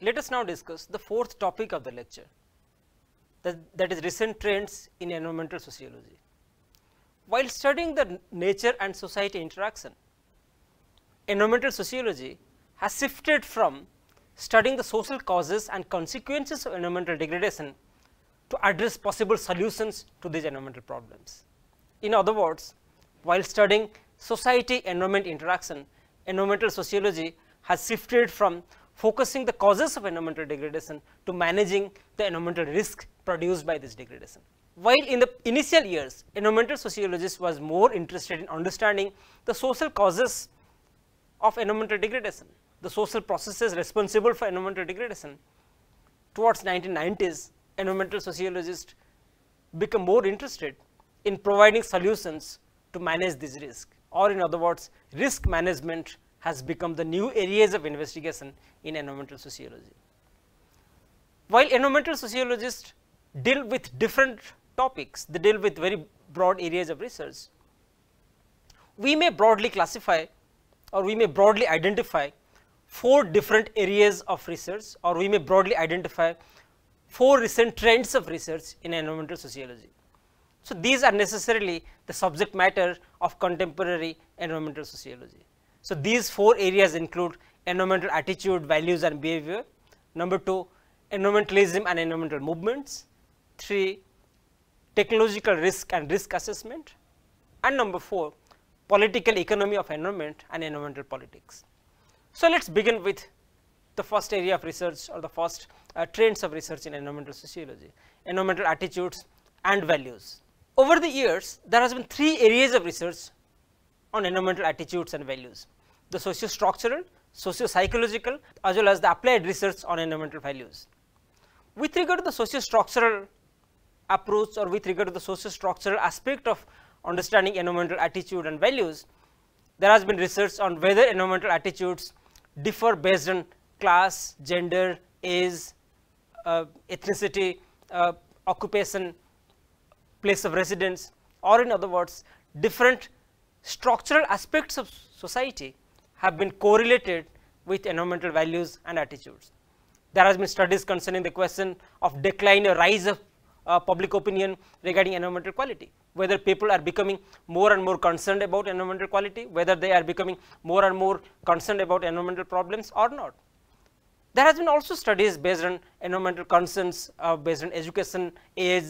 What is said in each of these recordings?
Let us now discuss the fourth topic of the lecture that, that is recent trends in environmental sociology. While studying the nature and society interaction, environmental sociology has shifted from studying the social causes and consequences of environmental degradation to address possible solutions to these environmental problems. In other words, while studying society environment interaction, environmental sociology has shifted from focusing the causes of environmental degradation to managing the environmental risk produced by this degradation. While in the initial years, environmental sociologists was more interested in understanding the social causes of environmental degradation, the social processes responsible for environmental degradation. Towards 1990s, environmental sociologists become more interested in providing solutions to manage this risk or in other words risk management has become the new areas of investigation in environmental sociology. While environmental sociologists deal with different topics, they deal with very broad areas of research. We may broadly classify or we may broadly identify four different areas of research or we may broadly identify four recent trends of research in environmental sociology. So, these are necessarily the subject matter of contemporary environmental sociology. So, these four areas include environmental attitude, values and behavior, number 2 environmentalism and environmental movements, 3 technological risk and risk assessment and number 4 political economy of environment and environmental politics. So, let us begin with the first area of research or the first uh, trends of research in environmental sociology, environmental attitudes and values. Over the years, there has been three areas of research on environmental attitudes and values, the socio-structural, socio-psychological as well as the applied research on environmental values. With regard to the socio-structural approach or with regard to the socio-structural aspect of understanding environmental attitude and values, there has been research on whether environmental attitudes differ based on class, gender, age, uh, ethnicity, uh, occupation, place of residence or in other words different structural aspects of society have been correlated with environmental values and attitudes. There has been studies concerning the question of decline or rise of uh, public opinion regarding environmental quality, whether people are becoming more and more concerned about environmental quality, whether they are becoming more and more concerned about environmental problems or not. There has been also studies based on environmental concerns uh, based on education, age,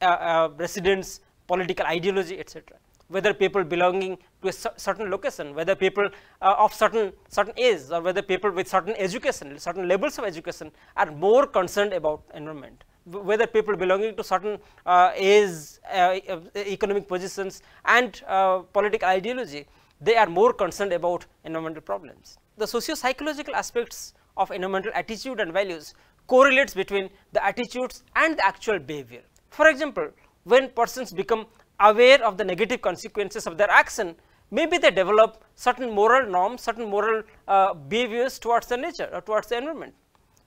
uh, uh, residence, political ideology etc. Whether people belonging to a certain location, whether people uh, of certain certain age or whether people with certain education, certain levels of education are more concerned about environment whether people belonging to certain uh, age, uh, economic positions and uh, political ideology, they are more concerned about environmental problems. The socio-psychological aspects of environmental attitude and values correlates between the attitudes and the actual behavior. For example, when persons become aware of the negative consequences of their action, maybe they develop certain moral norms, certain moral uh, behaviors towards the nature or towards the environment.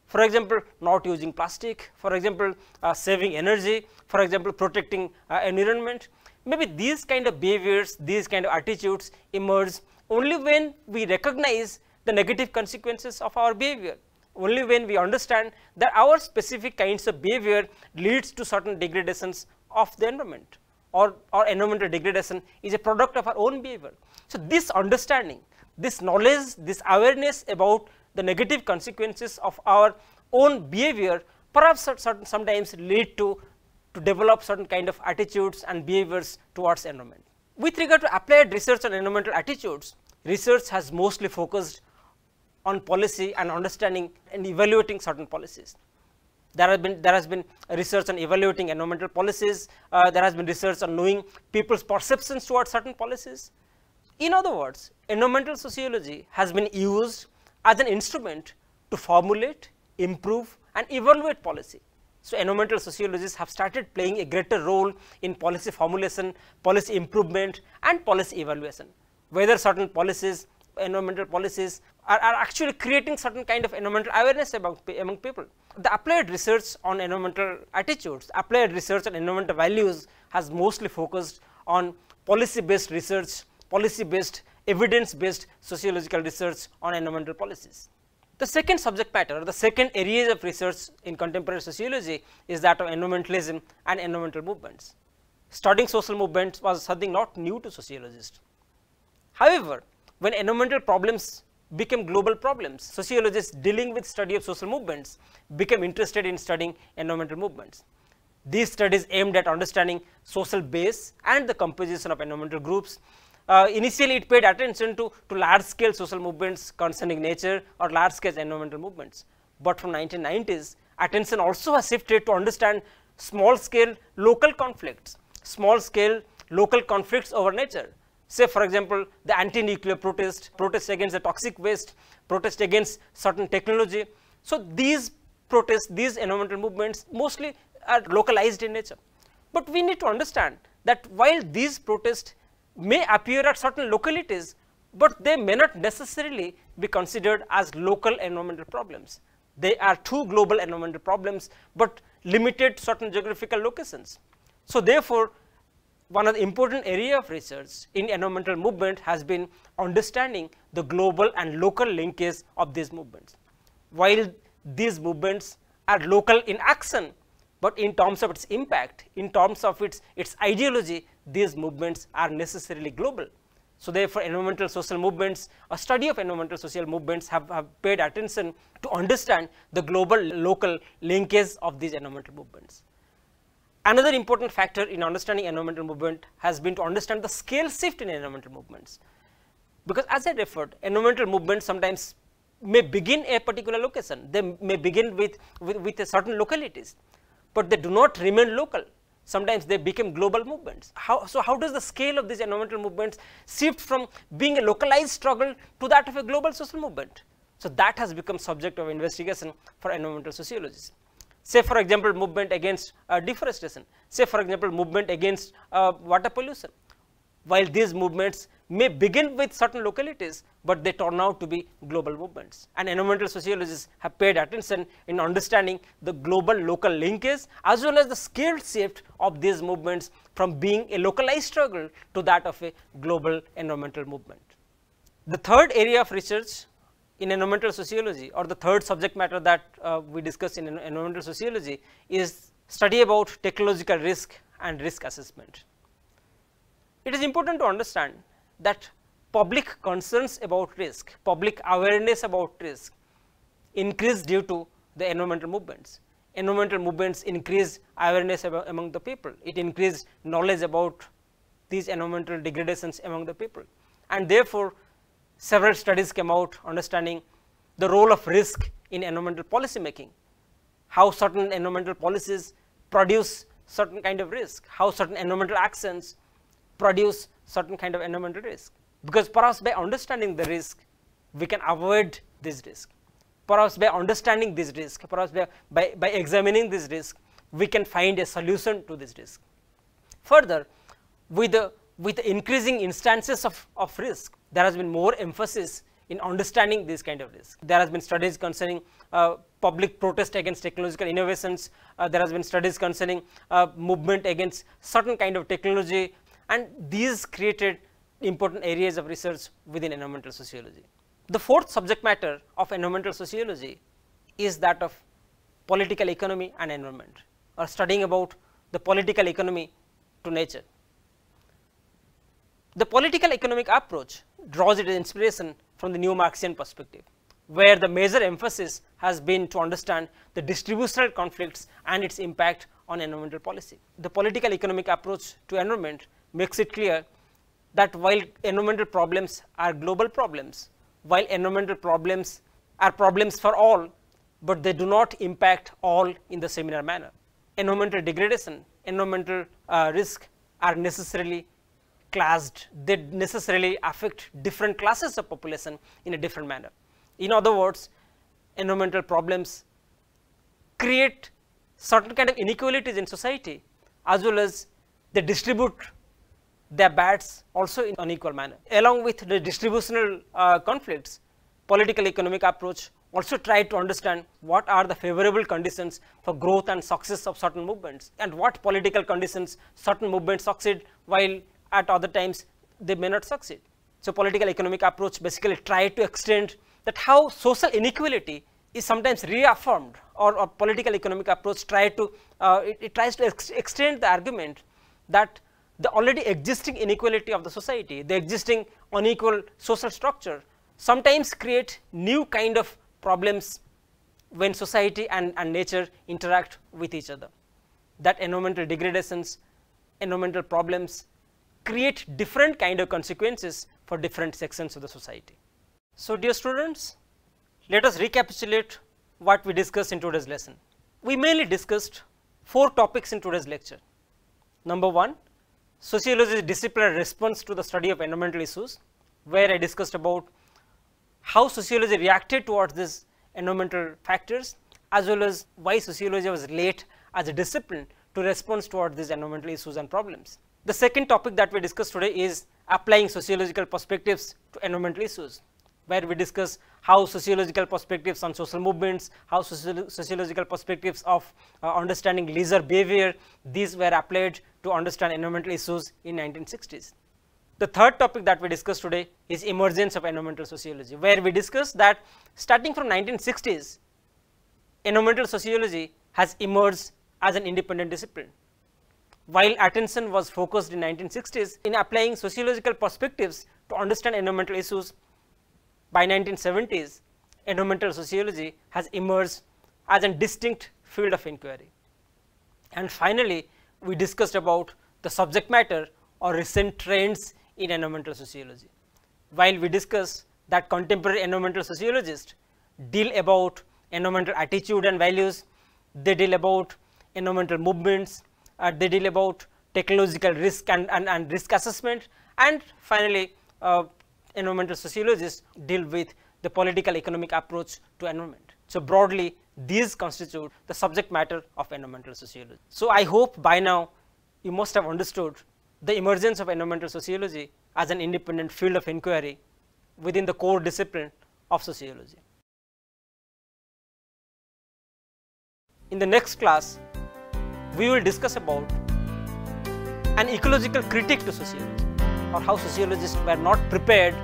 For example, not using plastic, for example, uh, saving energy, for example, protecting uh, environment. Maybe these kind of behaviors, these kind of attitudes emerge only when we recognize the negative consequences of our behavior only when we understand that our specific kinds of behavior leads to certain degradations of the environment or, or environmental degradation is a product of our own behavior. So, this understanding, this knowledge, this awareness about the negative consequences of our own behavior perhaps certain sometimes lead to, to develop certain kind of attitudes and behaviors towards environment. With regard to applied research on environmental attitudes, research has mostly focused on policy and understanding and evaluating certain policies. There has been there has been research on evaluating environmental policies. Uh, there has been research on knowing people's perceptions towards certain policies. In other words, environmental sociology has been used as an instrument to formulate, improve, and evaluate policy. So, environmental sociologists have started playing a greater role in policy formulation, policy improvement, and policy evaluation. Whether certain policies environmental policies are, are actually creating certain kind of environmental awareness among, among people. The applied research on environmental attitudes, applied research on environmental values has mostly focused on policy based research, policy based evidence based sociological research on environmental policies. The second subject matter or the second areas of research in contemporary sociology is that of environmentalism and environmental movements. Studying social movements was something not new to sociologists. However, when environmental problems became global problems, sociologists dealing with study of social movements became interested in studying environmental movements. These studies aimed at understanding social base and the composition of environmental groups. Uh, initially, it paid attention to, to large scale social movements concerning nature or large scale environmental movements. But from 1990s, attention also has shifted to understand small scale local conflicts, small scale local conflicts over nature. Say for example, the anti-nuclear protest, protest against the toxic waste, protest against certain technology. So, these protests, these environmental movements mostly are localized in nature. But we need to understand that while these protests may appear at certain localities, but they may not necessarily be considered as local environmental problems. They are two global environmental problems, but limited certain geographical locations. So, therefore, one of the important area of research in environmental movement has been understanding the global and local linkage of these movements. While these movements are local in action, but in terms of its impact, in terms of its, its ideology, these movements are necessarily global. So, therefore, environmental social movements, a study of environmental social movements have, have paid attention to understand the global local linkage of these environmental movements. Another important factor in understanding environmental movement has been to understand the scale shift in environmental movements. Because as I referred, environmental movements sometimes may begin a particular location, they may begin with, with, with a certain localities, but they do not remain local. Sometimes they become global movements. How, so, how does the scale of these environmental movements shift from being a localized struggle to that of a global social movement? So, that has become subject of investigation for environmental sociologists say for example, movement against uh, deforestation, say for example, movement against uh, water pollution. While these movements may begin with certain localities, but they turn out to be global movements. And environmental sociologists have paid attention in understanding the global local linkage as well as the scale shift of these movements from being a localized struggle to that of a global environmental movement. The third area of research in environmental sociology or the third subject matter that uh, we discuss in environmental sociology is study about technological risk and risk assessment. It is important to understand that public concerns about risk, public awareness about risk increase due to the environmental movements. Environmental movements increase awareness among the people, it increase knowledge about these environmental degradations among the people and therefore, several studies came out understanding the role of risk in environmental policy making, how certain environmental policies produce certain kind of risk, how certain environmental actions produce certain kind of environmental risk. Because perhaps by understanding the risk, we can avoid this risk. Perhaps by understanding this risk, perhaps by, by, by examining this risk, we can find a solution to this risk. Further, with the, with increasing instances of, of risk, there has been more emphasis in understanding this kind of risk. There has been studies concerning uh, public protest against technological innovations, uh, there has been studies concerning uh, movement against certain kind of technology and these created important areas of research within environmental sociology. The fourth subject matter of environmental sociology is that of political economy and environment or studying about the political economy to nature. The political economic approach draws its inspiration from the new Marxian perspective, where the major emphasis has been to understand the distributional conflicts and its impact on environmental policy. The political economic approach to environment makes it clear that while environmental problems are global problems, while environmental problems are problems for all, but they do not impact all in the similar manner. Environmental degradation, environmental uh, risk are necessarily classed, they necessarily affect different classes of population in a different manner. In other words, environmental problems create certain kind of inequalities in society as well as they distribute their bads also in unequal manner. Along with the distributional uh, conflicts, political economic approach also try to understand what are the favorable conditions for growth and success of certain movements and what political conditions certain movements succeed while at other times they may not succeed. So, political economic approach basically try to extend that how social inequality is sometimes reaffirmed or, or political economic approach try to uh, it, it, tries to ex extend the argument that the already existing inequality of the society, the existing unequal social structure sometimes create new kind of problems when society and, and nature interact with each other. That environmental degradations, environmental problems create different kind of consequences for different sections of the society. So, dear students, let us recapitulate what we discussed in today's lesson. We mainly discussed four topics in today's lecture. Number one, sociology is disciplinary response to the study of environmental issues, where I discussed about how sociology reacted towards these environmental factors as well as why sociology was late as a discipline to respond towards these environmental issues and problems. The second topic that we discussed today is applying sociological perspectives to environmental issues, where we discuss how sociological perspectives on social movements, how sociological perspectives of uh, understanding leisure behavior, these were applied to understand environmental issues in 1960s. The third topic that we discussed today is emergence of environmental sociology, where we discussed that starting from 1960s, environmental sociology has emerged as an independent discipline. While attention was focused in 1960s in applying sociological perspectives to understand environmental issues, by 1970s, environmental sociology has emerged as a distinct field of inquiry. And finally, we discussed about the subject matter or recent trends in environmental sociology. While we discuss that contemporary environmental sociologists deal about environmental attitude and values, they deal about environmental movements, uh, they deal about technological risk and, and, and risk assessment and finally, uh, environmental sociologists deal with the political economic approach to environment. So, broadly these constitute the subject matter of environmental sociology. So, I hope by now you must have understood the emergence of environmental sociology as an independent field of inquiry within the core discipline of sociology. In the next class, we will discuss about an ecological critique to sociology or how sociologists were not prepared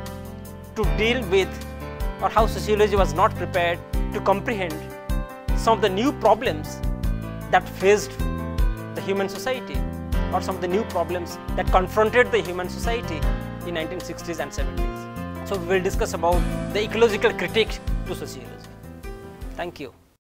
to deal with or how sociology was not prepared to comprehend some of the new problems that faced the human society or some of the new problems that confronted the human society in 1960s and 70s. So, we will discuss about the ecological critique to sociology. Thank you.